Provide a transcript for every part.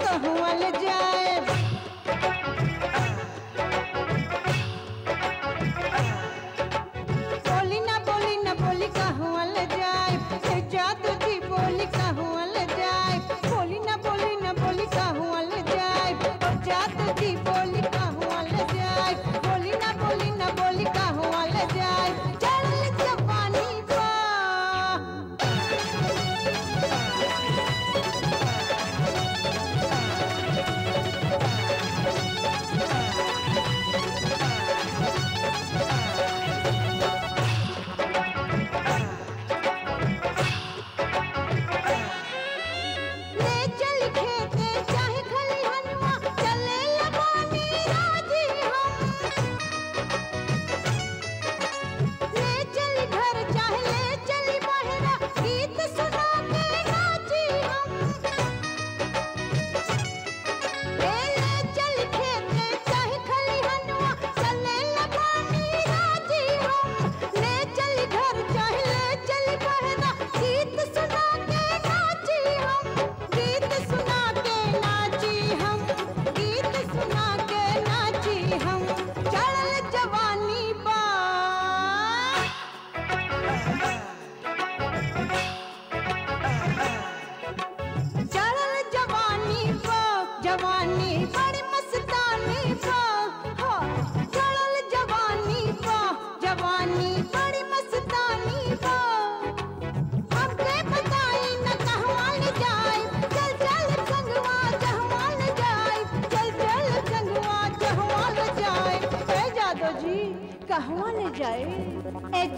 कहूँ अल जा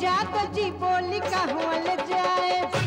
जा तो जी बोली कहल जाए।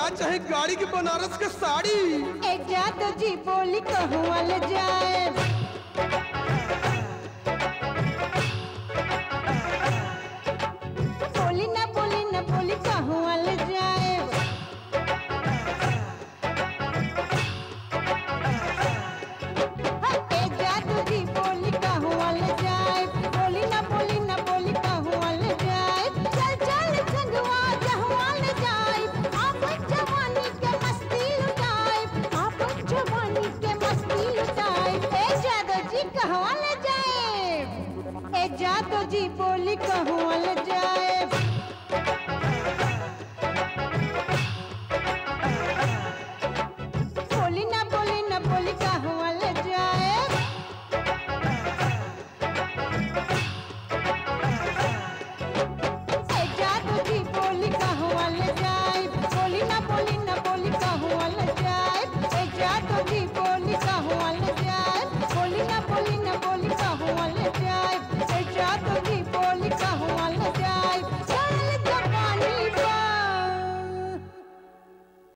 लौटा चाहे गाड़ी की बनारस के साड़ी। एक जा तो जी बोली कहूँ जाए। जी बोली कहूँ अलज